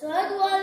十多。